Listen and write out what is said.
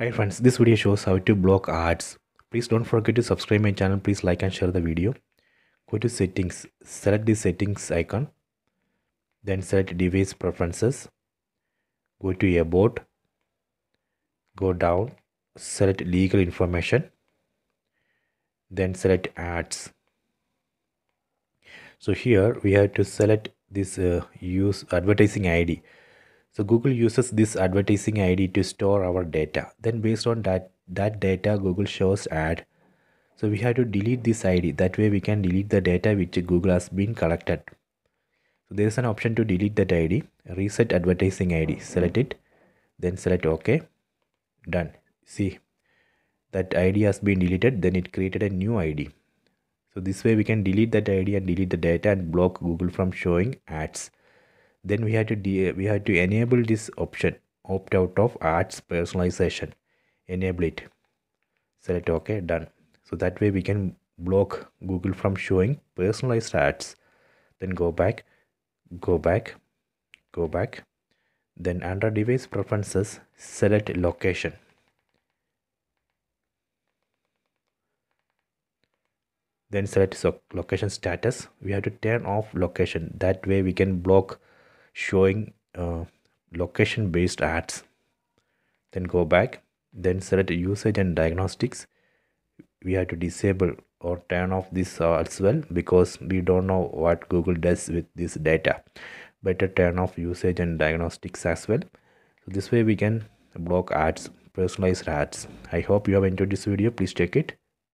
Hi friends, this video shows how to block ads. Please don't forget to subscribe my channel. Please like and share the video. Go to settings, select the settings icon. Then select device preferences. Go to about. Go down, select legal information. Then select ads. So here we have to select this uh, use advertising ID so google uses this advertising id to store our data. Then based on that that data google shows ad. So we have to delete this id that way we can delete the data which google has been collected. So there is an option to delete that id reset advertising id select it then select ok. Done. See that id has been deleted then it created a new id so this way we can delete that id and delete the data and block google from showing ads then we have to we have to enable this option opt out of ads personalization. Enable it. Select ok done. So that way we can block google from showing personalized ads then go back go back go back. Then under device preferences select location. Then select location status. We have to turn off location. That way we can block showing uh, location based ads then go back then select usage and diagnostics. We have to disable or turn off this uh, as well because we don't know what google does with this data. Better turn off usage and diagnostics as well. So this way we can block ads personalized ads. I hope you have enjoyed this video. Please check it